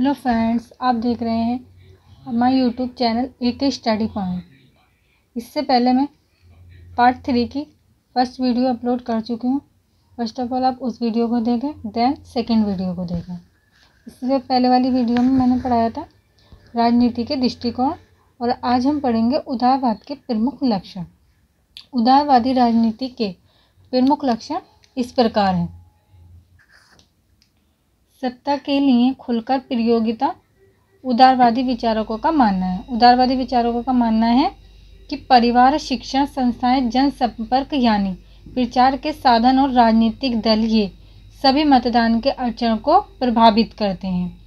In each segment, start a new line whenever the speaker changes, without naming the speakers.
Hello friends, आप देख रहे हैं हमारा यूट्यूब चैनल ए के स्टडी पॉइंट इससे पहले मैं पार्ट थ्री की फ़र्स्ट वीडियो अपलोड कर चुकी हूँ। फ़र्स्ट ऑफ़ ऑल आप उस वीडियो को देखें देन सेकंड वीडियो को देखें। इससे पहले वाली वीडियो में मैंने पढ़ाया था राजनीति के दृष्टिकोण, और आज हम पढ़ेंगे उदारवाद के प्रमुख लक्षण। उदारवादी राजनीति के प्रमुख लक्षण इस प्रकार हैं। सत्ता के लिए खुलकर प्रतियोगिता, उदारवादी विचारकों का मानना है। उदारवादी विचारकों का मानना है कि परिवार शिक्षण संस्थाएँ, जनसंपर्क यानी प्रचार के साधन और राजनीतिक दल ये सभी मतदान के आचरण को प्रभावित करते हैं।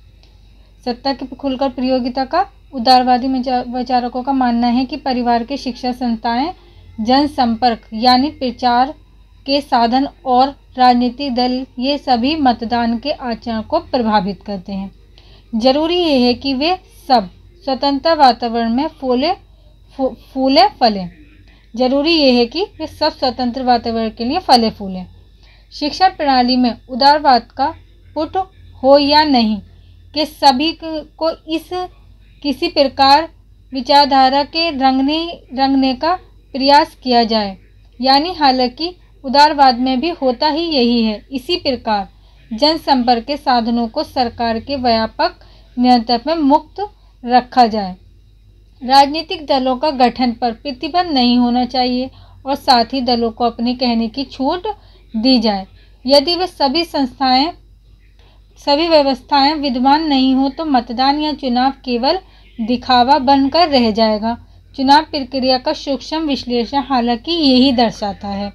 सत्ता की खुलकर प्रतियोगिता का उदारवादी विचारकों का मानना है कि परिवार के शिक्षा संस्थाएँ, जनसंपर्क यानी प्रचार के साधन और राजनीतिक दल ये सभी मतदान के आचरण को प्रभावित करते हैं। ज़रूरी ये है कि वे सब स्वतंत्र वातावरण में फूले फू, फूले फले। ज़रूरी ये है कि वे सब स्वतंत्र वातावरण के लिए फले फूले। शिक्षा प्रणाली में उदारवाद का पुट हो या नहीं कि सभी को इस किसी प्रकार विचारधारा के रंगने रंगने का प्रयास किया जाए यानी हालाँकि उदारवाद में भी होता ही यही है। इसी प्रकार, जनसंपर्क के साधनों को सरकार के व्यापक नियंत्रण में मुक्त रखा जाए। राजनीतिक दलों का गठन पर प्रतिबंध नहीं होना चाहिए और साथ ही दलों को अपने कहने की छूट दी जाए। यदि वे सभी संस्थाएँ, सभी व्यवस्थाएँ विद्यमान नहीं हो तो मतदान या चुनाव केवल दिखावा बनकर रह जाएगा। चुनाव प्रक्रिया का सूक्ष्म विश्लेषण हालाँकि यही दर्शाता है।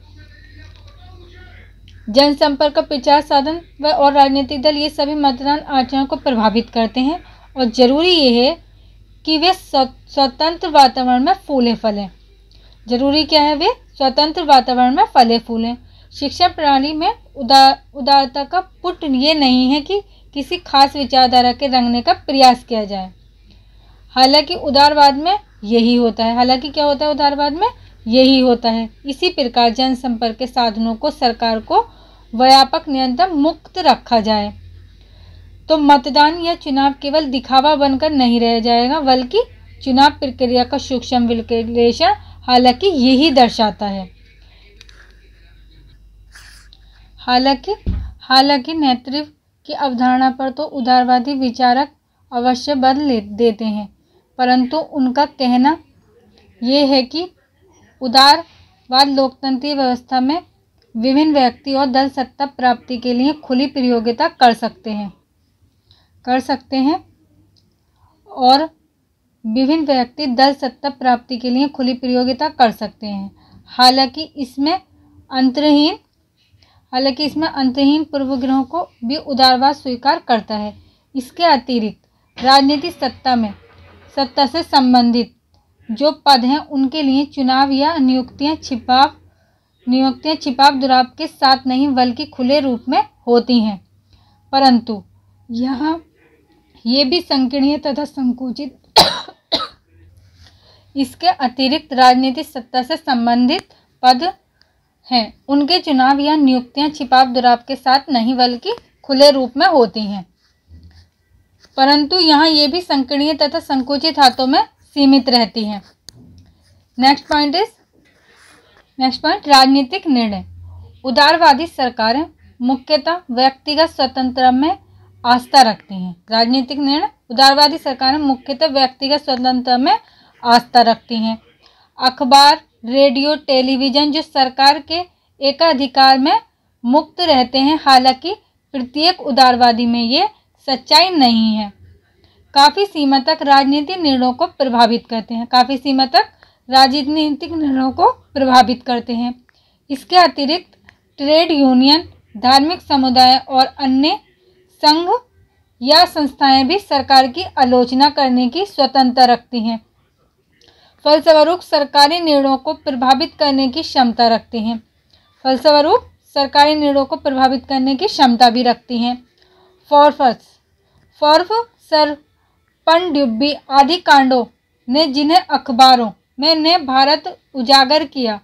जनसंपर्क का प्रचार साधन व और राजनीतिक दल ये सभी मतदान आचरण को प्रभावित करते हैं और ज़रूरी ये है कि वे स्वतंत्र वातावरण में फूले फलें। ज़रूरी क्या है वे? स्वतंत्र वातावरण में फले फूलें। शिक्षा प्रणाली में उदार उदारता का पुट ये नहीं है कि किसी खास विचारधारा के रंगने का प्रयास किया जाए। हालाँकि उदारवाद में यही होता है। हालाँकि क्या होता है उदारवाद में? यही होता है। इसी प्रकार जनसंपर्क के साधनों को सरकार को व्यापक नियंत्रण मुक्त रखा जाए। तो मतदान या चुनाव केवल दिखावा बनकर नहीं रह जाएगा, बल्कि चुनाव प्रक्रिया का सूक्ष्म विश्लेषण हालाँकि यही दर्शाता है। हालाँकि हालाँकि नेतृत्व की अवधारणा पर तो उदारवादी विचारक अवश्य बदल देते हैं, परंतु उनका कहना यह है कि उदारवाद लोकतंत्रीय व्यवस्था में विभिन्न व्यक्ति और दल सत्ता प्राप्ति के लिए खुली प्रतियोगिता कर सकते हैं। कर सकते हैं और विभिन्न व्यक्ति दल सत्ता प्राप्ति के लिए खुली प्रतियोगिता कर सकते हैं। हालाँकि इसमें अंतरहीन, हालाँकि इसमें अंतहीन पूर्वग्रहों को भी उदारवाद स्वीकार करता है। इसके अतिरिक्त, राजनीतिक सत्ता में, सत्ता से संबंधित जो पद हैं, उनके लिए चुनाव या नियुक्तियाँ, छिपाव नियुक्तियाँ छिपाव दुराव के साथ नहीं, बल्कि खुले रूप में होती हैं। परंतु यहाँ ये भी संकीर्णीय तथा संकुचित इसके अतिरिक्त राजनीतिक सत्ता से संबंधित पद हैं। उनके चुनाव या नियुक्तियाँ छिपाव दुराव के साथ नहीं, बल्कि खुले रूप में होती हैं। परंतु यहाँ ये भी संकीर्णीय तथा संकुचित हाथों में सीमित रहती हैं। Next point is next point राजनीतिक निर्णय उदारवादी सरकारें मुख्यतः व्यक्तिगत स्वतंत्रता में आस्था रखती हैं राजनीतिक निर्णय उदारवादी सरकारें मुख्यतः व्यक्तिगत स्वतंत्रता में आस्था रखती हैं अखबार रेडियो टेलीविज़न जो सरकार के एकाधिकार में मुक्त रहते हैं हालाँकि प्रत्येक उदारवादी में ये सच्चाई नहीं है काफ़ी सीमा तक राजनीतिक निर्णयों को प्रभावित करते हैं काफ़ी सीमा तक राजनीतिक निर्णयों को प्रभावित करते हैं। इसके अतिरिक्त ट्रेड यूनियन, धार्मिक समुदाय और अन्य संघ या संस्थाएँ भी सरकार की आलोचना करने की स्वतंत्रता रखती हैं। फलस्वरूप सरकारी निर्णयों को प्रभावित करने की क्षमता रखती हैं। फलस्वरूप सरकारी निर्णयों को प्रभावित करने की क्षमता भी रखती हैं। फॉर्फस फॉर्फ सर पनडुब्बी आदि कांडों ने जिन्हें अखबारों मैंने भारत उजागर किया।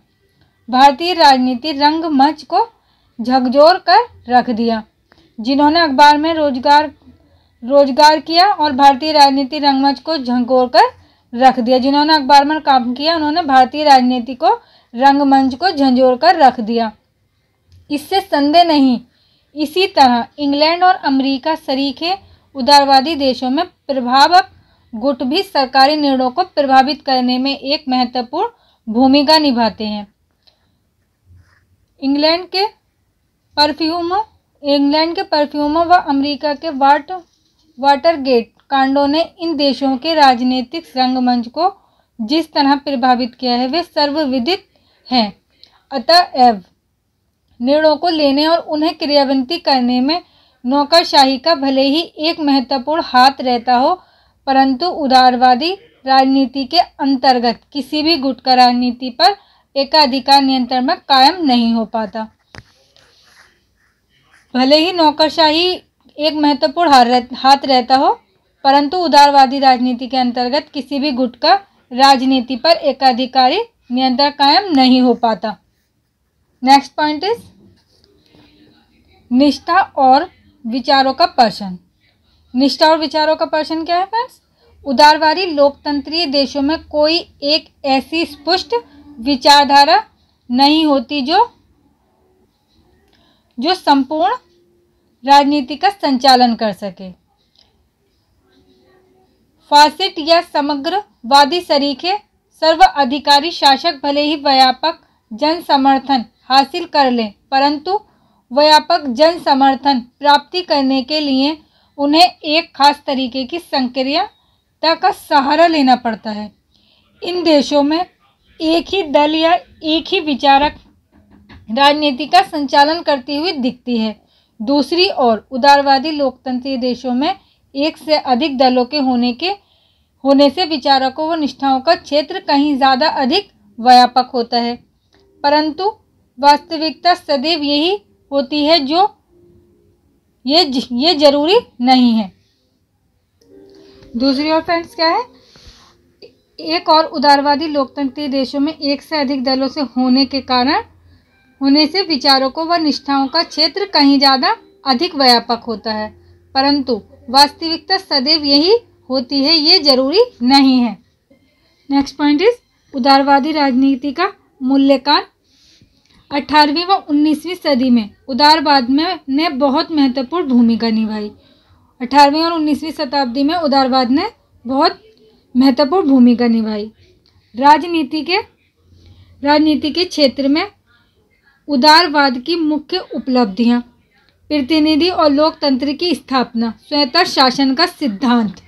भारतीय राजनीति रंगमंच को झकझोर कर रख दिया, जिन्होंने अखबार में रोज़गार रोज़गार किया और भारतीय राजनीति रंगमंच को झंकोर कर रख दिया। जिन्होंने अखबार में काम किया, उन्होंने भारतीय राजनीति को रंगमंच को झंझोर कर रख दिया। इससे संदेह नहीं, इसी तरह इंग्लैंड और अमेरिका शरीक उदारवादी देशों में प्रभावक गुट भी सरकारी निर्णयों को प्रभावित करने में एक महत्वपूर्ण भूमिका निभाते हैं। इंग्लैंड के परफ्यूम, इंग्लैंड के परफ्यूमों व अमेरिका के वाट, वाटरगेट कांडों ने इन देशों के राजनीतिक रंगमंच को जिस तरह प्रभावित किया है, वे सर्वविदित हैं। अतएव निर्णयों को लेने और उन्हें क्रियान्वित करने में नौकरशाही का भले ही एक महत्वपूर्ण हाथ रहता हो परंतु उदारवादी राजनीति के अंतर्गत किसी भी गुट का राजनीति पर एकाधिकार नियंत्रण में कायम नहीं हो पाता। भले ही नौकरशाही एक महत्वपूर्ण हाथ रहता हो, परंतु उदारवादी राजनीति के अंतर्गत किसी भी गुट का राजनीति पर एकाधिकारी नियंत्रण कायम नहीं हो पाता। नेक्स्ट पॉइंट इज़ निष्ठा और विचारों का पर्सन निष्ठा और विचारों का प्रश्न क्या है फ्रेंड्स उदारवादी लोकतंत्रीय देशों में कोई एक ऐसी स्पष्ट विचारधारा नहीं होती जो जो संपूर्ण राजनीति का संचालन कर सके। फासिट या समग्रवादी सरीखे, सर्व अधिकारी शासक भले ही व्यापक जन समर्थन हासिल कर लें, परंतु व्यापक जन समर्थन प्राप्ति करने के लिए उन्हें एक खास तरीके की संक्रियता का सहारा लेना पड़ता है। इन देशों में एक ही दल या एक ही विचारक राजनीति का संचालन करती हुई दिखती है। दूसरी ओर उदारवादी लोकतंत्री देशों में एक से अधिक दलों के होने के, होने से विचारकों व निष्ठाओं का क्षेत्र कहीं ज़्यादा अधिक व्यापक होता है। परंतु वास्तविकता सदैव यही होती है जो ये ये ज़रूरी नहीं है। दूसरी ओर फ्रेंड्स, क्या है? एक और उदारवादी लोकतंत्री देशों में एक से अधिक दलों से होने के कारण होने से विचारकों व निष्ठाओं का क्षेत्र कहीं ज़्यादा अधिक व्यापक होता है। परंतु वास्तविकता सदैव यही होती है, ये ज़रूरी नहीं है। नेक्स्ट पॉइंट इज़ उदारवादी राजनीति का मूल्यकान अठारहवीं व उन्नीसवीं सदी में उदारवाद में ने बहुत महत्वपूर्ण भूमिका निभाई। अठारहवीं और उन्नीसवीं शताब्दी में उदारवाद ने बहुत महत्वपूर्ण भूमिका निभाई। राजनीति के राजनीति के क्षेत्र में उदारवाद की मुख्य उपलब्धियाँ, प्रतिनिधि और लोकतंत्र की स्थापना स्वतंत्र शासन का सिद्धांत।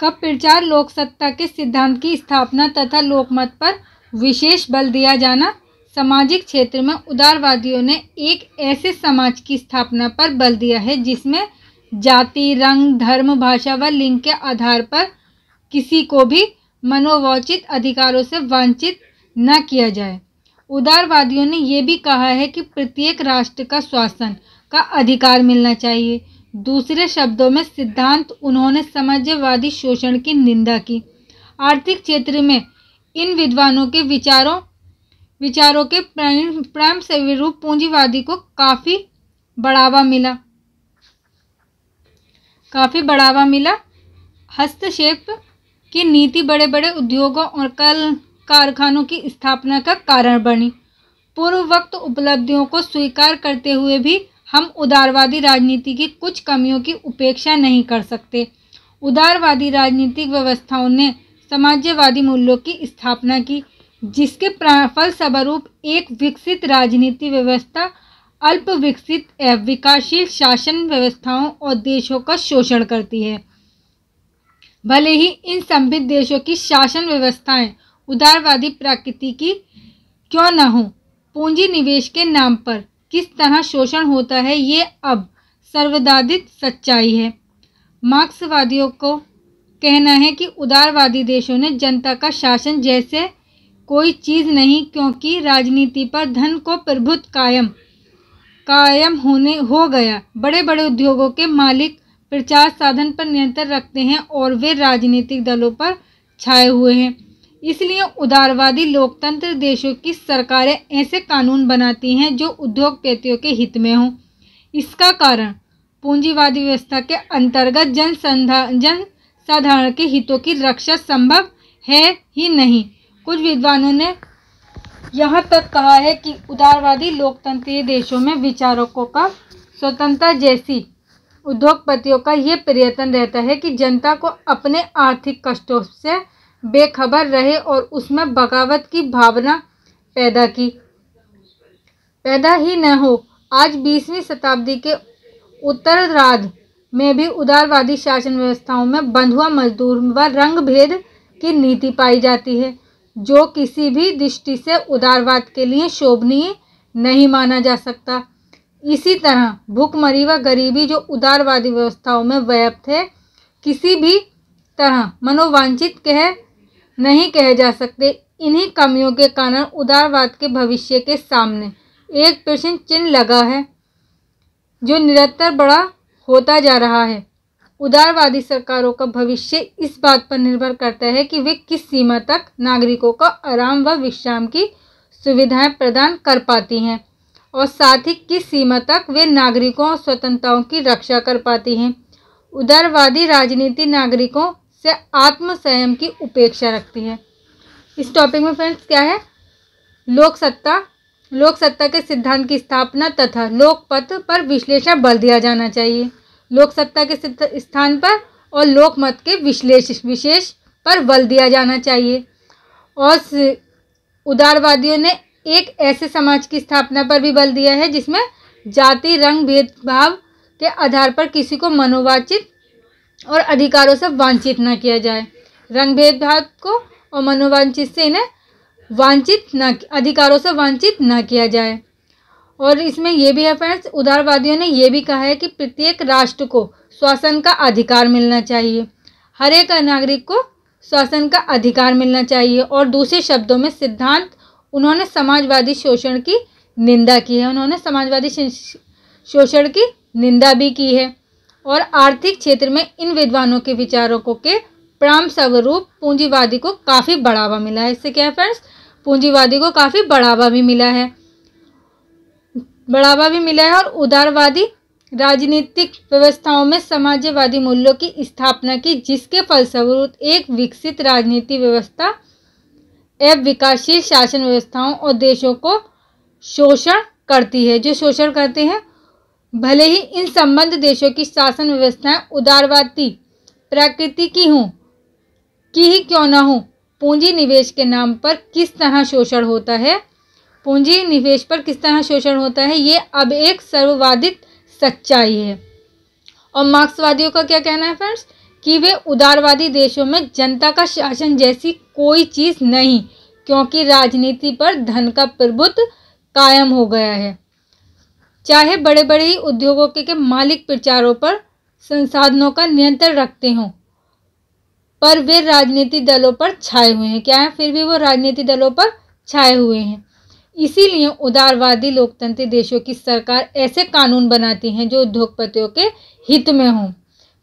का प्रचार लोकसत्ता के सिद्धांत की स्थापना तथा लोकमत पर विशेष बल दिया जाना सामाजिक क्षेत्र में उदारवादियों ने एक ऐसे समाज की स्थापना पर बल दिया है जिसमें जाति, रंग, धर्म, भाषा व लिंग के आधार पर किसी को भी मनोवचित अधिकारों से वंचित न किया जाए। उदारवादियों ने यह भी कहा है कि प्रत्येक राष्ट्र का शासन का अधिकार मिलना चाहिए। दूसरे शब्दों में सिद्धांत उन्होंने समाजवादी शोषण की निंदा की। आर्थिक क्षेत्र में इन विद्वानों के विचारों विचारों के प्रेम से विरूप पूंजीवादी को काफ़ी बढ़ावा मिला। काफ़ी बढ़ावा मिला। हस्तक्षेप की नीति बड़े बड़े उद्योगों और कल कारखानों की स्थापना का कारण बनी। पूर्व वक्त उपलब्धियों को स्वीकार करते हुए भी हम उदारवादी राजनीति की कुछ कमियों की उपेक्षा नहीं कर सकते। उदारवादी राजनीतिक व्यवस्थाओं ने समाजवादी मूल्यों की स्थापना की, जिसके फलस्वरूप एक विकसित राजनीति व्यवस्था अल्प विकसित एवं विकासशील शासन व्यवस्थाओं और देशों का शोषण करती है। भले ही इन संभित देशों की शासन व्यवस्थाएँ उदारवादी प्रकृति की क्यों न हो, पूंजी निवेश के नाम पर किस तरह शोषण होता है, ये अब सर्वदादित सच्चाई है। मार्क्सवादियों को कहना है कि उदारवादी देशों ने जनता का शासन जैसे कोई चीज़ नहीं, क्योंकि राजनीति पर धन को प्रभुत्व कायम कायम होने हो गया। बड़े बड़े उद्योगों के मालिक प्रचार साधन पर नियंत्रण रखते हैं और वे राजनीतिक दलों पर छाए हुए हैं। इसलिए उदारवादी लोकतंत्र देशों की सरकारें ऐसे कानून बनाती हैं जो उद्योगपतियों के हित में हों। इसका कारण, पूंजीवादी व्यवस्था के अंतर्गत जन जन साधारण के हितों की रक्षा संभव है ही नहीं। कुछ विद्वानों ने यहाँ तक कहा है कि उदारवादी लोकतंत्रीय देशों में विचारकों का स्वतंत्रता जैसी उद्योगपतियों का ये प्रयत्न रहता है कि जनता को अपने आर्थिक कष्टों से बेखबर रहे और उसमें बगावत की भावना पैदा की। पैदा ही न हो, आज बीसवीं शताब्दी के उत्तरार्ध में भी उदारवादी शासन व्यवस्थाओं में बंधुआ मजदूर व रंग भेद की नीति पाई जाती है, जो किसी भी दृष्टि से उदारवाद के लिए शोभनीय नहीं माना जा सकता। इसी तरह भूखमरी व गरीबी जो उदारवादी व्यवस्थाओं में व्याप्त है, किसी भी तरह मनोवांछित कह नहीं कहे जा सकते। इन्हीं कमियों के कारण उदारवाद के भविष्य के सामने एक प्रश्न चिन्ह लगा है, जो निरंतर बड़ा होता जा रहा है। उदारवादी सरकारों का भविष्य इस बात पर निर्भर करता है कि वे किस सीमा तक नागरिकों को आराम व विश्राम की सुविधाएँ प्रदान कर पाती हैं और साथ ही किस सीमा तक वे नागरिकों और स्वतंत्रताओं की रक्षा कर पाती हैं। उदारवादी राजनीति नागरिकों से आत्म संयम की उपेक्षा रखती है। इस टॉपिक में फ्रेंड्स क्या है? लोक सत्ता लोक सत्ता के सिद्धांत की स्थापना तथा लोकपथ पर विश्लेषण बल दिया जाना चाहिए। लोक सत्ता के स्थान पर और लोकमत के विश्लेष विशेष पर बल दिया जाना चाहिए। और उदारवादियों ने एक ऐसे समाज की स्थापना पर भी बल दिया है जिसमें जाति, रंग, भेदभाव के आधार पर किसी को मनोवाचित और अधिकारों से वांछित न किया जाए। रंग, भेदभाव को और मनोवांचित से इन्हें वांछित न अधिकारों से वांछित न किया जाए। और इसमें यह भी है फ्रेंड्स उदारवादियों ने यह भी कहा है कि प्रत्येक राष्ट्र को शासन का अधिकार मिलना चाहिए। हर एक नागरिक को शासन का अधिकार मिलना चाहिए। और दूसरे शब्दों में सिद्धांत, उन्होंने समाजवादी शोषण की निंदा की है। उन्होंने समाजवादी शोषण की निंदा भी की है। और आर्थिक क्षेत्र में इन विद्वानों के विचारों को के प्राम स्वरूप पूंजीवादी को काफ़ी बढ़ावा मिला है। इससे क्या है फ्रेंड्स पूंजीवादी को काफ़ी बढ़ावा भी मिला है। बढ़ावा भी मिला है और उदारवादी राजनीतिक व्यवस्थाओं में समाजवादी मूल्यों की स्थापना की, जिसके फलस्वरूप एक विकसित राजनीति व्यवस्था एवं विकासशील शासन व्यवस्थाओं और देशों को शोषण करती है। जो शोषण करते हैं, भले ही इन संबंध देशों की शासन व्यवस्थाएँ उदारवादी प्रकृति की हों, की ही क्यों ना हो पूंजी निवेश के नाम पर किस तरह शोषण होता है? पूंजी निवेश पर किस तरह शोषण होता है? ये अब एक सर्ववादित सच्चाई है। और मार्क्सवादियों का क्या कहना है फ्रेंड्स? कि वे उदारवादी देशों में जनता का शासन जैसी कोई चीज़ नहीं क्योंकि राजनीति पर धन का प्रभुत्व कायम हो गया है। चाहे बड़े बड़े ही उद्योगों के, के मालिक प्रचारों पर संसाधनों का नियंत्रण रखते हों पर वे राजनीति दलों पर छाए हुए हैं। क्या है? फिर भी वो राजनीति दलों पर छाए हुए हैं। इसीलिए उदारवादी लोकतंत्री देशों की सरकार ऐसे कानून बनाती हैं जो उद्योगपतियों के हित में हों।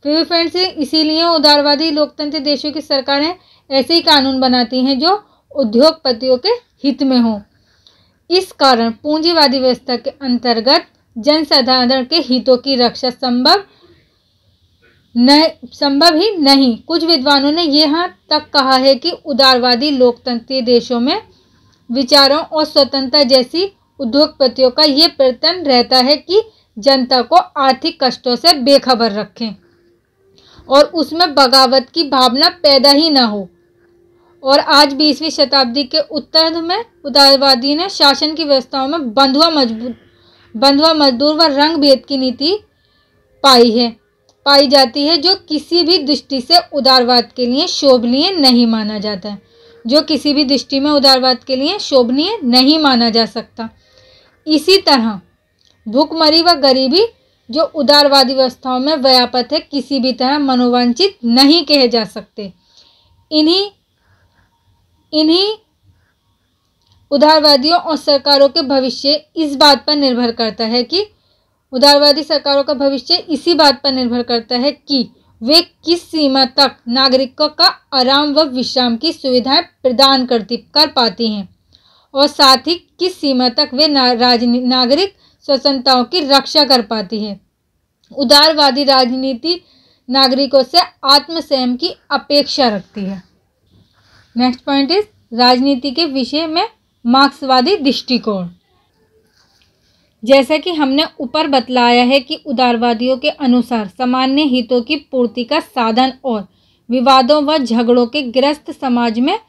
फिर फ्रेंड्स, इसीलिए उदारवादी लोकतंत्री देशों की सरकारें ऐसे ही कानून बनाती हैं जो उद्योगपतियों के हित में हों। इस कारण पूंजीवादी व्यवस्था के अंतर्गत जनसाधारण के हितों की रक्षा संभव संभव ही नहीं। कुछ विद्वानों ने यहाँ तक कहा है कि उदारवादी लोकतंत्री देशों में विचारों और स्वतंत्रता जैसी उद्योगपतियों का ये प्रयत्न रहता है कि जनता को आर्थिक कष्टों से बेखबर रखें और उसमें बगावत की भावना पैदा ही ना हो। और आज बीसवीं शताब्दी के उत्तर में उदारवादी ने शासन की व्यवस्थाओं में बंधुआ मज़बूत, बंधुआ मजदूर व रंग भेद की नीति पाई है। पाई जाती है, जो किसी भी दृष्टि से उदारवाद के लिए शोभनीय नहीं माना जाता है। जो किसी भी दृष्टि में उदारवाद के लिए शोभनीय नहीं माना जा सकता। इसी तरह, भूखमरी व गरीबी, जो उदारवादी व्यवस्थाओं में व्यापत है, किसी भी तरह मनोवांचित नहीं कहे जा सकते। इन्हीं इन्हीं उदारवादियों और सरकारों के भविष्य इस बात पर निर्भर करता है कि उदारवादी सरकारों का भविष्य इसी बात पर निर्भर करता है कि वे किस सीमा तक नागरिकों का आराम व विश्राम की सुविधाएँ प्रदान करती कर पाती हैं और साथ ही किस सीमा तक वे ना, नागरिक स्वतंत्रताओं की रक्षा कर पाती है। उदारवादी राजनीति नागरिकों से आत्मसंयम की अपेक्षा रखती है। नेक्स्ट पॉइंट इज़ राजनीति के विषय में मार्क्सवादी दृष्टिकोण। जैसा कि हमने ऊपर बतलाया है कि उदारवादियों के अनुसार सामान्य हितों की पूर्ति का साधन और विवादों व झगड़ों के ग्रस्त समाज में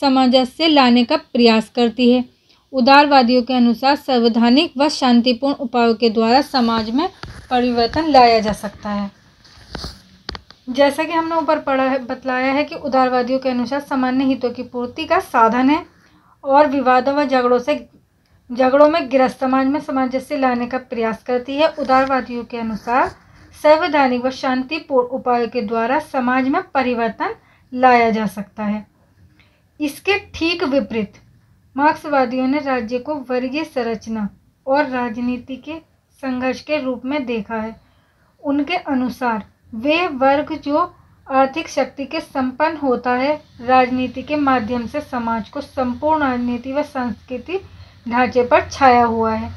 सामंजस्य लाने का प्रयास करती है। उदारवादियों के अनुसार संवैधानिक व शांतिपूर्ण उपायों के द्वारा समाज में परिवर्तन लाया जा सकता है। जैसा कि हमने ऊपर पढ़ा है, बतलाया है कि उदारवादियों के अनुसार सामान्य हितों की पूर्ति का साधन है और विवादों व झगड़ों से झगड़ों में गिरस्त समाज में सामंजस्य लाने का प्रयास करती है। उदारवादियों के अनुसार संवैधानिक व शांतिपूर्ण उपायों के द्वारा समाज में परिवर्तन लाया जा सकता है। इसके ठीक विपरीत मार्क्सवादियों ने राज्य को वर्गीय संरचना और राजनीति के संघर्ष के रूप में देखा है। उनके अनुसार वे वर्ग जो आर्थिक शक्ति के संपन्न होता है, राजनीति के माध्यम से समाज को संपूर्ण राजनीति व संस्कृति ढांचे पर छाया हुआ है।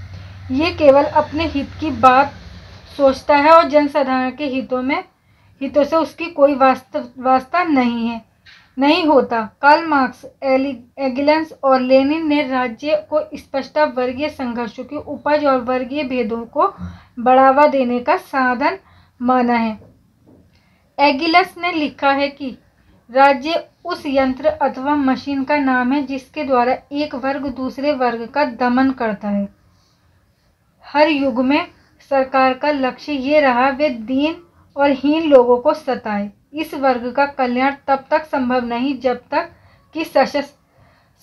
ये केवल अपने हित की बात सोचता है और जनसाधारण के हितों में, हितों से उसकी कोई वास्तव वास्ता नहीं है। नहीं होता। कार्ल मार्क्स एगिलेंस और लेनिन ने राज्य को स्पष्टता वर्गीय संघर्षों की उपज और वर्गीय भेदों को बढ़ावा देने का साधन माना है। एगिलस ने लिखा है कि राज्य उस यंत्र अथवा मशीन का नाम है जिसके द्वारा एक वर्ग दूसरे वर्ग का दमन करता है। हर युग में सरकार का लक्ष्य ये रहा, वे दीन और हीन लोगों को सताए। इस वर्ग का कल्याण तब तक संभव नहीं जब तक कि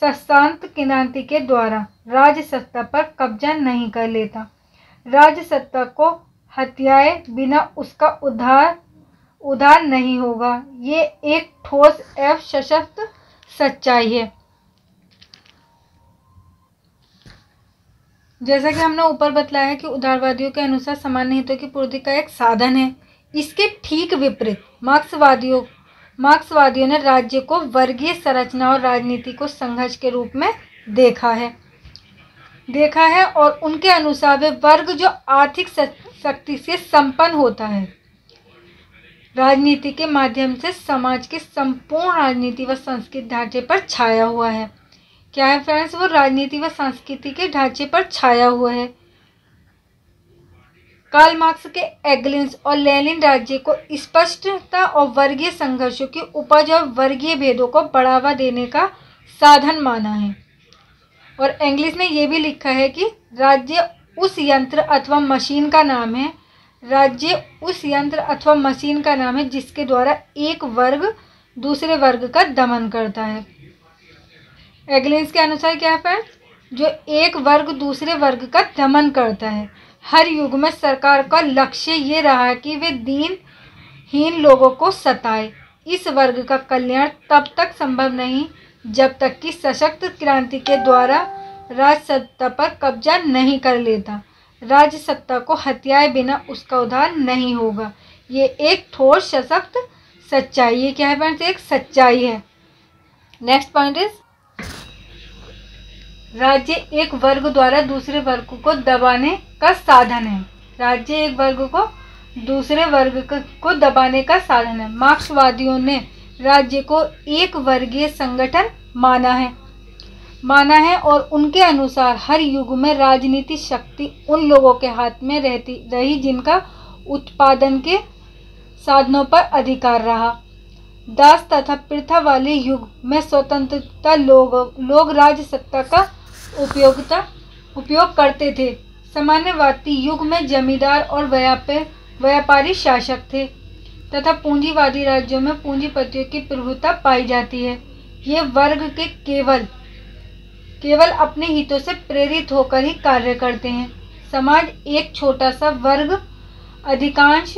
सशांत क्रांति के द्वारा राज सत्ता पर कब्जा नहीं कर लेता। राज सत्ता को हत्याए बिना उसका उद्धार उधार नहीं होगा। ये एक ठोस एवं सशक्त सच्चाई है। जैसा कि हमने ऊपर बतलाया कि उदारवादियों के अनुसार सामान्य हितों की पूर्ति का एक साधन है। इसके ठीक विपरीत मार्क्सवादियों मार्क्सवादियों ने राज्य को वर्गीय संरचना और राजनीति को संघर्ष के रूप में देखा है। देखा है और उनके अनुसार वे वर्ग जो आर्थिक शक्ति से संपन्न होता है। राजनीति के माध्यम से समाज के संपूर्ण राजनीति व संस्कृति ढांचे पर छाया हुआ है। क्या है फ्रेंड्स, वो राजनीति व संस्कृति के ढांचे पर छाया हुआ है। कार्ल मार्क्स के एग्लिंस और लेनिन राज्य को स्पष्टता और वर्गीय संघर्षों की उपज और वर्गीय भेदों को बढ़ावा देने का साधन माना है। और एंग्लिश ने यह भी लिखा है कि राज्य उस यंत्र अथवा मशीन का नाम है राज्य उस यंत्र अथवा मशीन का नाम है जिसके द्वारा एक वर्ग दूसरे वर्ग का दमन करता है। एग्लिंस के अनुसार क्या है? जो एक वर्ग दूसरे वर्ग का दमन करता है। हर युग में सरकार का लक्ष्य ये रहा कि वे दीन हीन लोगों को सताए। इस वर्ग का कल्याण तब तक संभव नहीं, जब तक कि सशक्त क्रांति के द्वारा राज सत्ता पर कब्जा नहीं कर लेता। राज्य सत्ता को हत्याए बिना उसका उद्धार नहीं होगा। ये एक ठोस सशक्त सच्चाई। है क्या है पॉइंट एक सच्चाई है। नेक्स्ट पॉइंट इज़ राज्य एक वर्ग द्वारा दूसरे वर्ग को दबाने का साधन है। राज्य एक वर्ग को, दूसरे वर्ग को दबाने का साधन है। मार्क्सवादियों ने राज्य को एक वर्गीय संगठन माना है। माना है और उनके अनुसार हर युग में राजनीति शक्ति उन लोगों के हाथ में रहती रही जिनका उत्पादन के साधनों पर अधिकार रहा। दास तथा प्रथा वाले युग में स्वतंत्रता लोग लोग राज सत्ता का उपयोगिता, उपयोग करते थे। सामान्यवादी युग में जमींदार और व्यापार, व्यापारी शासक थे तथा पूंजीवादी राज्यों में पूंजीपतियों की प्रभुता पाई जाती है। ये वर्ग के केवल केवल अपने हितों से प्रेरित होकर ही कार्य करते हैं। समाज एक छोटा सा वर्ग, अधिकांश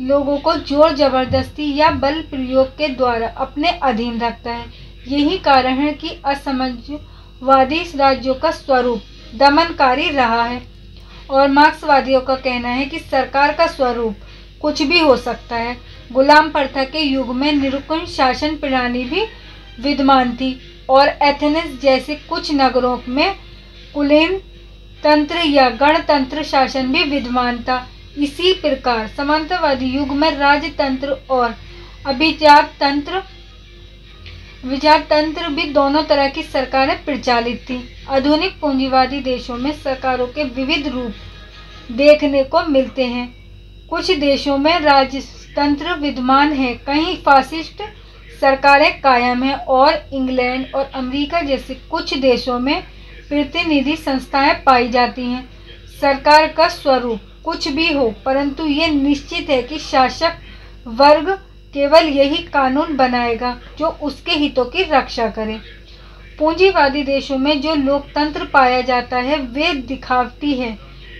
लोगों को ज़ोर ज़बरदस्ती या बल प्रयोग के द्वारा अपने अधीन रखता है। यही कारण है कि असमझवादी राज्यों का स्वरूप दमनकारी रहा है और मार्क्सवादियों का कहना है कि सरकार का स्वरूप कुछ भी हो सकता है। गुलाम प्रथा के युग में निरुकुंज शासन प्रणाली भी विद्यमान थी। और एथेंस जैसे कुछ नगरों में कुलीन तंत्र या गणतंत्र शासन भी विद्यमान था। इसी प्रकार समांतरवादी युग में राजतंत्र और अभिजात तंत्र विचार तंत्र भी दोनों तरह की सरकारें प्रचालित थी। आधुनिक पूंजीवादी देशों में सरकारों के विविध रूप देखने को मिलते हैं। कुछ देशों में राजतंत्र विद्यमान है। कहीं फासिस्ट सरकारें कायम हैं और इंग्लैंड और अमेरिका जैसे कुछ देशों में प्रतिनिधि संस्थाएँ पाई जाती हैं। सरकार का स्वरूप कुछ भी हो, परंतु ये निश्चित है कि शासक वर्ग केवल यही कानून बनाएगा जो उसके हितों की रक्षा करे। पूंजीवादी देशों में जो लोकतंत्र पाया जाता है, वे दिखावटी है।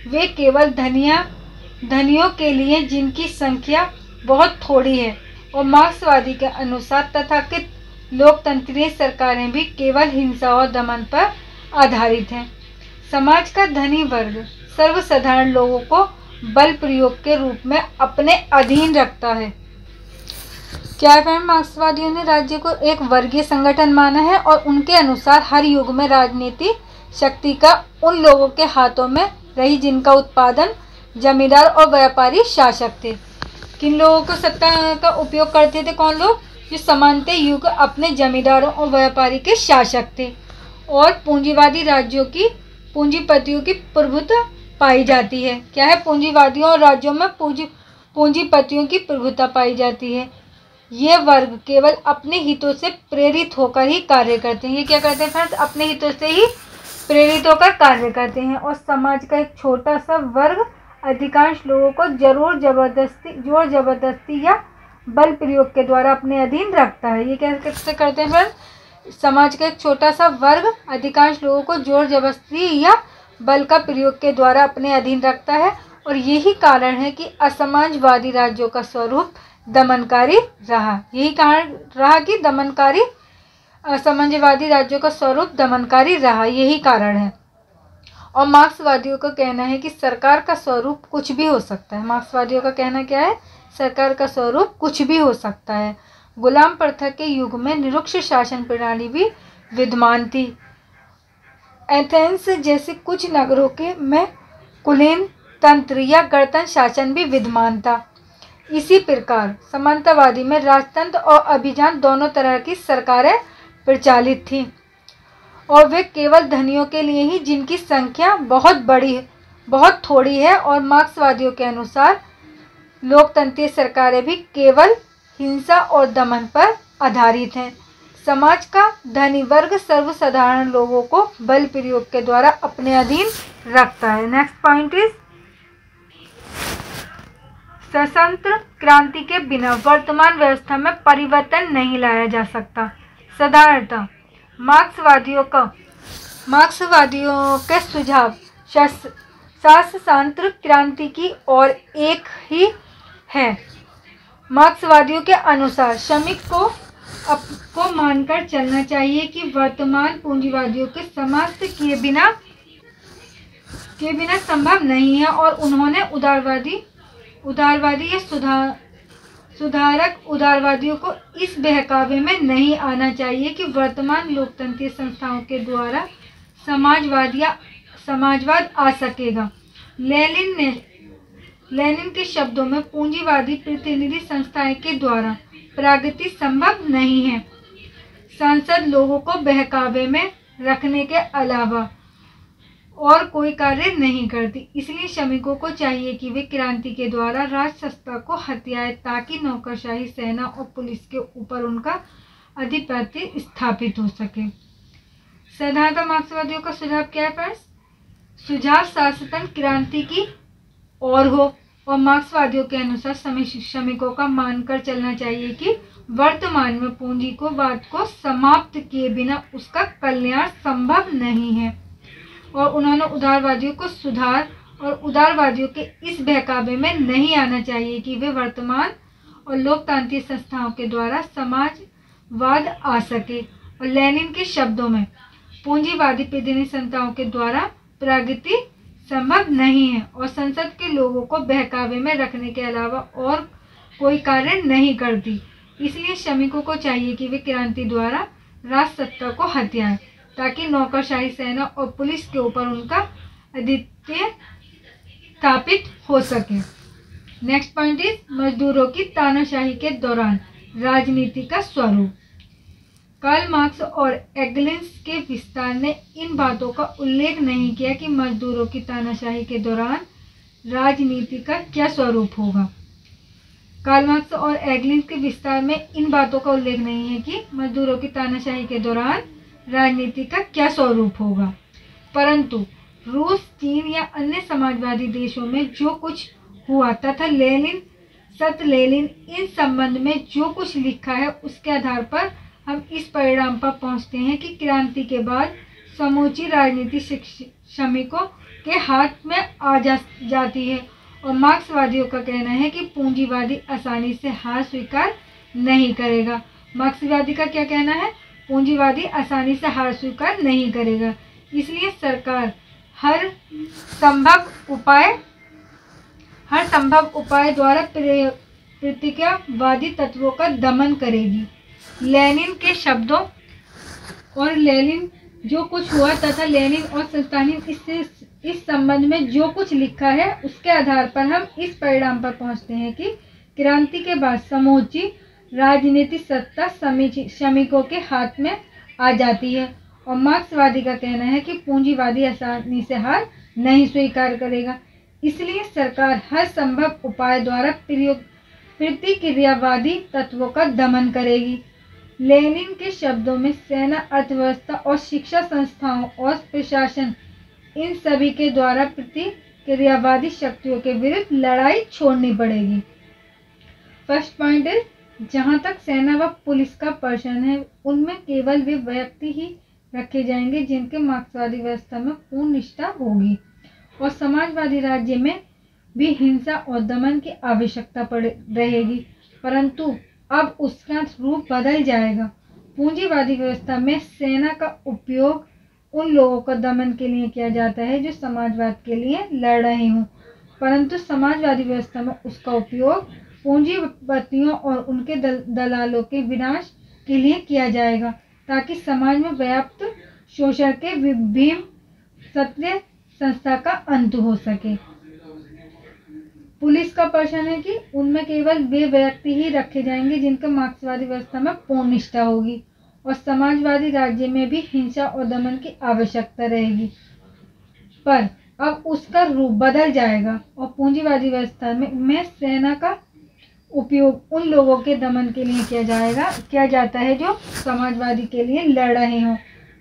वे केवल धनिया, धनियों के लिए जिनकी संख्या बहुत थोड़ी है। और मार्क्सवादी के अनुसार तथाकथित लोकतंत्रीय सरकारें भी केवल हिंसा और दमन पर आधारित हैं। समाज का धनी वर्ग सर्वसाधारण लोगों को बल प्रयोग के रूप में अपने अधीन रखता है। क्या मार्क्सवादियों ने राज्य को एक वर्गीय संगठन माना है और उनके अनुसार हर युग में राजनीति शक्ति का उन लोगों के हाथों में रही जिनका उत्पादन, जमींदार और व्यापारी शासक थे? किन लोगों को सत्ता का उपयोग करते थे? कौन लोग? जो समानते युग अपने जमींदारों और व्यापारी के शासक थे और पूंजीवादी राज्यों की, पूंजीपतियों की प्रभुता पाई जाती है। क्या है? पूंजीवादियों और राज्यों में पूंजी, पूंजीपतियों की प्रभुता पाई जाती है। ये वर्ग केवल अपने हितों से प्रेरित होकर ही कार्य करते हैं। ये क्या करते हैं फ्रेंड्स? अपने हितों से ही प्रेरित होकर कार्य करते हैं और समाज का एक छोटा सा वर्ग अधिकांश लोगों को ज़रूर ज़बरदस्ती, ज़ोर ज़बरदस्ती या बल प्रयोग के द्वारा अपने अधीन रखता है। ये कैसे करते हैं फ्रेंड्स समाज का एक छोटा सा वर्ग अधिकांश लोगों को ज़ोर ज़बरदस्ती या बल का प्रयोग के द्वारा अपने अधीन रखता है और यही कारण है कि असमाजवादी राज्यों का स्वरूप दमनकारी रहा। यही कारण रहा कि दमनकारी, असमंजवादी राज्यों का स्वरूप दमनकारी रहा। यही कारण है। और मार्क्सवादियों का कहना है कि सरकार का स्वरूप कुछ भी हो सकता है। मार्क्सवादियों का कहना क्या है? सरकार का स्वरूप कुछ भी हो सकता है। गुलाम प्रथा के युग में निरुक्ष शासन प्रणाली भी विद्यमान थी। एथेंस जैसे कुछ नगरों के में कुलीन तंत्र या गणतंत्र शासन भी विद्यमान था। इसी प्रकार समानतावादी में राजतंत्र और अभिजान दोनों तरह की सरकारें प्रचालित थीं। और वे केवल धनियों के लिए ही जिनकी संख्या बहुत बड़ी है बहुत थोड़ी है और मार्क्सवादियों के अनुसार लोकतंत्रीय सरकारें भी केवल हिंसा और दमन पर आधारित हैं। समाज का धनी वर्ग सर्वसाधारण लोगों को बल प्रयोग के द्वारा अपने अधीन रखता है। नेक्स्ट पॉइंट इज़ सशस्त्र क्रांति के बिना वर्तमान व्यवस्था में परिवर्तन नहीं लाया जा सकता। साधारणतः मार्क्सवादियों का मार्क्सवादियों के सुझाव। शास्त्र क्रांति की ओर एक ही है। मार्क्सवादियों के अनुसार श्रमिक को को मानकर चलना चाहिए कि वर्तमान पूंजीवादियों के समाप्त किए बिना के बिना संभव नहीं है और उन्होंने उदारवादी उदारवादी या सुधार सुधारक उदारवादियों को इस बहकावे में नहीं आना चाहिए कि वर्तमान लोकतंत्रीय संस्थाओं के द्वारा समाजवाद या समाजवाद आ सकेगा। लेनिन ने, लेनिन के शब्दों में पूंजीवादी प्रतिनिधि संस्थाएँ के द्वारा प्रगति संभव नहीं है। संसद लोगों को बहकावे में रखने के अलावा और कोई कार्य नहीं करती। इसलिए श्रमिकों को चाहिए कि वे क्रांति के द्वारा राजसत्ता को हत्याए ताकि नौकरशाही सेना और पुलिस के ऊपर उनका अधिपत्य स्थापित हो सके। सिद्धार्थ मार्क्सवादियों का सुझाव क्या है फ्रेंड्स सुझाव शासन क्रांति की और हो और मार्क्सवादियों के अनुसार श्रमिकों का मानकर चलना चाहिए कि वर्तमान में पूंजी को, वाद को समाप्त किए बिना उसका कल्याण संभव नहीं है। और उन्होंने उदारवादियों को सुधार और उदारवादियों के इस बहकावे में नहीं आना चाहिए कि वे वर्तमान और लोकतांत्रिक संस्थाओं के द्वारा समाजवाद आ सके और लेनिन के शब्दों में पूंजीवादी प्रतिनिधि संस्थाओं के द्वारा प्रगति संभव नहीं है और संसद के लोगों को बहकावे में रखने के अलावा और कोई कार्य नहीं करती। इसलिए श्रमिकों को चाहिए कि वे क्रांति द्वारा राज सत्ता को हथियाएँ। ताकि नौकरशाही सेना और पुलिस के ऊपर उनका आधिपत्य स्थापित हो सके। नेक्स्ट पॉइंट इज़ मजदूरों की तानाशाही के दौरान राजनीति का स्वरूप। कार्ल मार्क्स और एगलिंस के विस्तार ने इन बातों का उल्लेख नहीं किया कि मजदूरों की तानाशाही के दौरान राजनीति का क्या स्वरूप होगा। कार्ल मार्क्स और एगलिंस के विस्तार में इन बातों का उल्लेख नहीं है कि मजदूरों की तानाशाही के दौरान राजनीति का क्या स्वरूप होगा? परंतु रूस, चीन या अन्य समाजवादी देशों में जो कुछ हुआ तथा लेनिन सत लेनिन, इन संबंध में जो कुछ लिखा है, उसके आधार पर हम इस परिणाम पर पहुँचते हैं कि क्रांति के बाद समूची राजनीति श्रमिकों के हाथ में आ जा, जाती है। और मार्क्सवादियों का कहना है कि पूंजीवादी आसानी से हार स्वीकार नहीं करेगा। मार्क्सवादी का क्या कहना है? पूंजीवादी आसानी से हार स्वीकार नहीं करेगा। इसलिए सरकार हर संभव उपाय, हर संभव उपाय द्वारा प्रतिज्ञावादी तत्वों का दमन करेगी। लेनिन के शब्दों और लेनिन जो कुछ हुआ तथा लेनिन और संस्थानिन इससे, इस संबंध में जो कुछ लिखा है, उसके आधार पर हम इस परिणाम पर पहुँचते हैं कि क्रांति के बाद समूची राजनीतिक सत्ता श्रमिकों के हाथ में आ जाती है और मार्क्सवादी का कहना है कि पूंजीवादी आसानी से हार नहीं स्वीकार करेगा। इसलिए सरकार हर संभव उपाय द्वारा प्रतिक्रियावादी तत्वों का दमन करेगी। लेनिन के शब्दों में सेना, अर्थव्यवस्था और शिक्षा संस्थाओं और प्रशासन, इन सभी के द्वारा प्रतिक्रियावादी शक्तियों के विरुद्ध लड़ाई छोड़नी पड़ेगी। फ़र्स्ट पॉइंट है जहाँ तक सेना व पुलिस का प्रश्न है, उनमें केवल वे व्यक्ति ही रखे जाएँगे जिनके मार्क्सवादी व्यवस्था में पूर्ण निष्ठा होगी। और समाजवादी राज्य में भी हिंसा और दमन की आवश्यकता पड़, रहेगी। परंतु अब उसका रूप बदल जाएगा। पूंजीवादी व्यवस्था में सेना का उपयोग उन लोगों का दमन के लिए किया जाता है जो समाजवाद के लिए लड़ रहे हों। परंतु समाजवादी व्यवस्था में उसका उपयोग पूंजीपतियों और उनके दल, दलालों के विनाश के लिए किया जाएगा ताकि समाज में व्याप्त शोषण के विभिन्न सत्य संस्था का अंत हो सके। पुलिस का प्रश्न है कि उनमें केवल वे व्यक्ति ही रखे जाएँगे जिनका मार्क्सवादी व्यवस्था में पूर्ण निष्ठा होगी और समाजवादी राज्य में भी हिंसा और दमन की आवश्यकता रहेगी। पर अब उसका रूप बदल जाएगा और पूंजीवादी व्यवस्था में, में सेना का उपयोग उन लोगों के दमन के लिए किया जाएगा, किया जाता है जो समाजवादी के लिए लड़ रहे हों।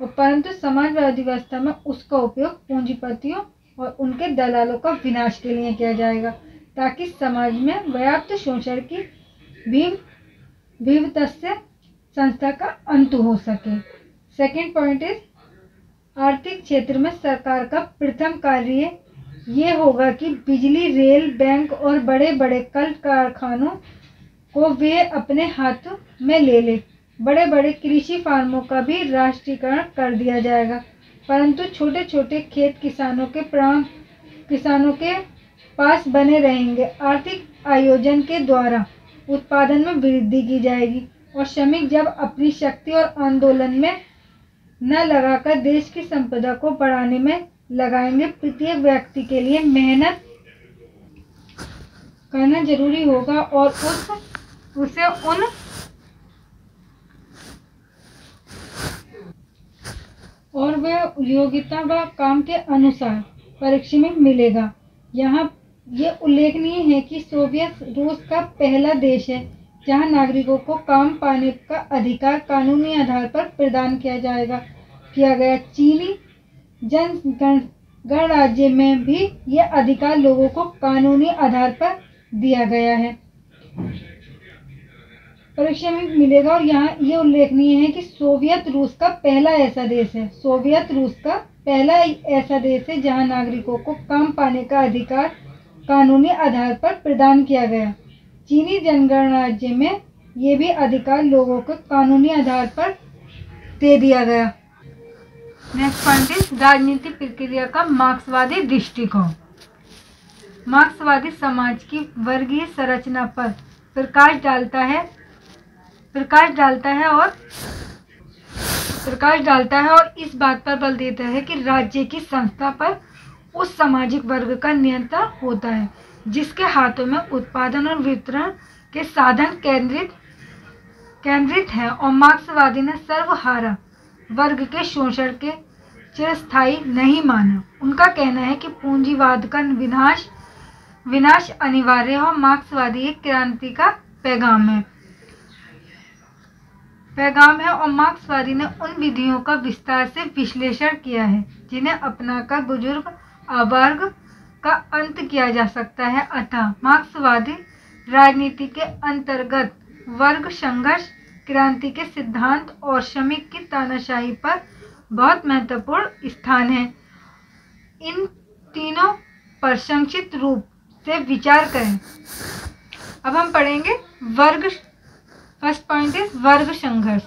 परंतु समाजवादी व्यवस्था में उसका उपयोग पूंजीपतियों और उनके दलालों का विनाश के लिए किया जाएगा, ताकि समाज में व्याप्त शोषण की भीव संस्था का अंत हो सके। सेकेंड पॉइंट इज़ आर्थिक क्षेत्र में सरकार का प्रथम कार्य ये होगा कि बिजली, रेल, बैंक और बड़े बड़े कल कारखानों को वे अपने हाथ में ले ले। बड़े बड़े कृषि फार्मों का भी राष्ट्रीयकरण कर दिया जाएगा। परंतु छोटे छोटे खेत किसानों के प्राण, किसानों के पास बने रहेंगे। आर्थिक आयोजन के द्वारा उत्पादन में वृद्धि की जाएगी और श्रमिक जब अपनी शक्ति और आंदोलन में न लगाकर देश की संपदा को बढ़ाने में लगाएँगे। प्रत्येक व्यक्ति के लिए मेहनत करना ज़रूरी होगा और उस, उसे उन और वह योग्यता व काम के अनुसार परीक्षा में मिलेगा। यहाँ ये उल्लेखनीय है कि सोवियत रूस का पहला देश है, जहाँ नागरिकों को काम पाने का अधिकार कानूनी आधार पर प्रदान किया जाएगा। किया गया चीनी जन गणराज्य में भी ये अधिकार लोगों को कानूनी आधार पर दिया गया है। परीक्षा में मिलेगा और यहाँ ये उल्लेखनीय है कि सोवियत रूस का पहला ऐसा देश है। सोवियत रूस का पहला ऐसा देश है जहाँ नागरिकों को काम पाने का अधिकार कानूनी आधार पर प्रदान किया गया। चीनी जनगणराज्य में ये भी अधिकार लोगों को कानूनी आधार पर दे दिया गया। नेक्स्ट पॉइंट इज़ राजनीतिक प्रक्रिया का मार्क्सवादी दृष्टिकोण। मार्क्सवादी समाज की वर्गीय संरचना पर प्रकाश डालता है, प्रकाश डालता है और, प्रकाश डालता है और इस बात पर बल देता है कि राज्य की संस्था पर उस सामाजिक वर्ग का नियंत्रण होता है, जिसके हाथों में उत्पादन और वितरण के साधन केंद्रित केंद्रित हैं और मार्क्सवादी ने सर्वहारा वर्ग के शोषण के चिरस्थायी नहीं माना। उनका कहना है कि पूंजीवाद का विनाश विनाश अनिवार्य और मार्क्सवादी एक क्रांति का पैगाम है। पैगाम है और मार्क्सवादी ने उन विधियों का विस्तार से विश्लेषण किया है, जिन्हें अपना अपनाकर बुज़ुर्ग अवर्ग का अंत किया जा सकता है। अतः मार्क्सवादी राजनीति के अंतर्गत वर्ग संघर्ष क्रांति के सिद्धांत और श्रमिक की तानाशाही पर बहुत महत्वपूर्ण स्थान है। इन तीनों पर संक्षिप्त रूप से विचार करें। अब हम पढ़ेंगे वर्ग, फ़र्स्ट पॉइंट इज़ वर्ग संघर्ष।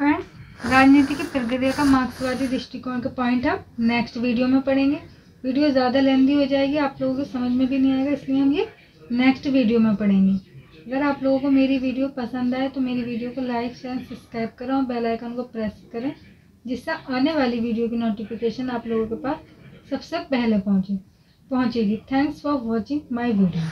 फ्रेंड्स, राजनीति की प्रक्रिया का मार्क्सवादी दृष्टिकोण का पॉइंट हम नेक्स्ट वीडियो में पढ़ेंगे। वीडियो ज़्यादा लेंदी हो जाएगी, आप लोगों को समझ में भी नहीं आएगा, इसलिए हम ये नेक्स्ट वीडियो में पढ़ेंगे। अगर आप लोगों को मेरी वीडियो पसंद आए तो मेरी वीडियो को लाइक, शेयर, सब्सक्राइब करें और बेल आइकन को प्रेस करें, जिससे आने वाली वीडियो की नोटिफिकेशन आप लोगों के पास सबसे पहले पहुँचे, पहुँचेगी। Thanks for watching my video